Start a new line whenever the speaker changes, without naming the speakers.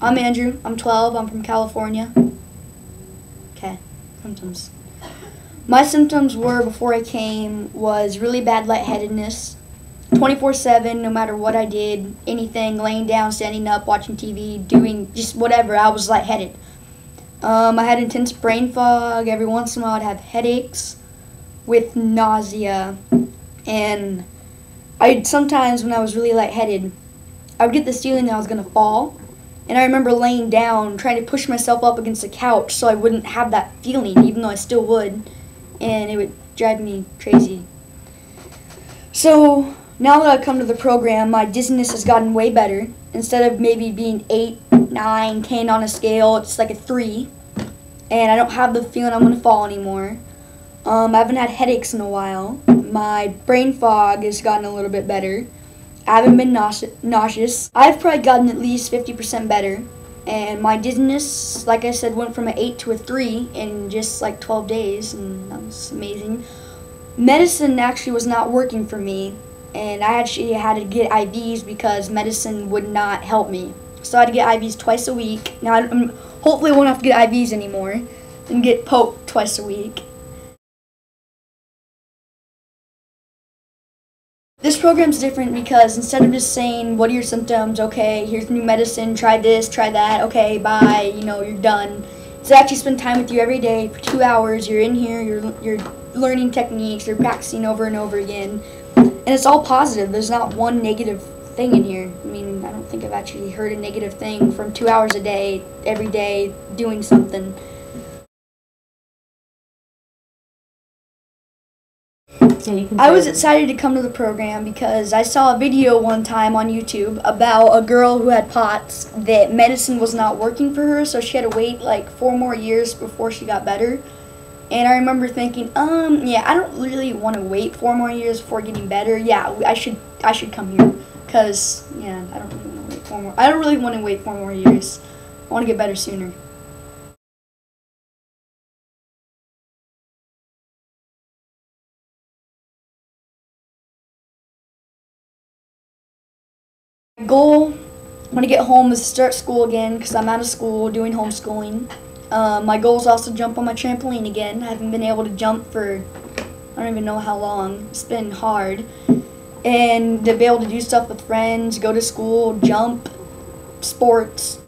I'm Andrew. I'm 12. I'm from California. Okay, symptoms. My symptoms were before I came was really bad lightheadedness, 24/7. No matter what I did, anything, laying down, standing up, watching TV, doing just whatever, I was lightheaded. Um, I had intense brain fog. Every once in a while, I'd have headaches with nausea, and I'd sometimes when I was really lightheaded, I would get this feeling that I was gonna fall. And I remember laying down, trying to push myself up against the couch so I wouldn't have that feeling, even though I still would. And it would drive me crazy. So now that I've come to the program, my dizziness has gotten way better. Instead of maybe being 8, 9, 10 on a scale, it's like a 3. And I don't have the feeling I'm going to fall anymore. Um, I haven't had headaches in a while. My brain fog has gotten a little bit better. I haven't been nauseous. I've probably gotten at least 50% better. And my dizziness, like I said, went from an 8 to a 3 in just like 12 days, and that was amazing. Medicine actually was not working for me, and I actually had to get IVs because medicine would not help me. So I had to get IVs twice a week. Now, I'm, hopefully, I won't have to get IVs anymore and get poked twice a week. This program's different because instead of just saying, what are your symptoms, okay, here's new medicine, try this, try that, okay, bye, you know, you're done. It's actually spend time with you every day for two hours. You're in here, you're, you're learning techniques, you're practicing over and over again. And it's all positive. There's not one negative thing in here. I mean, I don't think I've actually heard a negative thing from two hours a day, every day, doing something. I was excited to come to the program because I saw a video one time on YouTube about a girl who had POTS that medicine was not working for her, so she had to wait like four more years before she got better. And I remember thinking, um, yeah, I don't really want to wait four more years before getting better. Yeah, I should I should come here because yeah, I don't really want to wait four more. I don't really want to wait four more years. I want to get better sooner. Goal when I get home is to start school again because I'm out of school doing homeschooling. Uh, my goal is also to jump on my trampoline again. I haven't been able to jump for I don't even know how long. It's been hard. And to be able to do stuff with friends, go to school, jump, sports,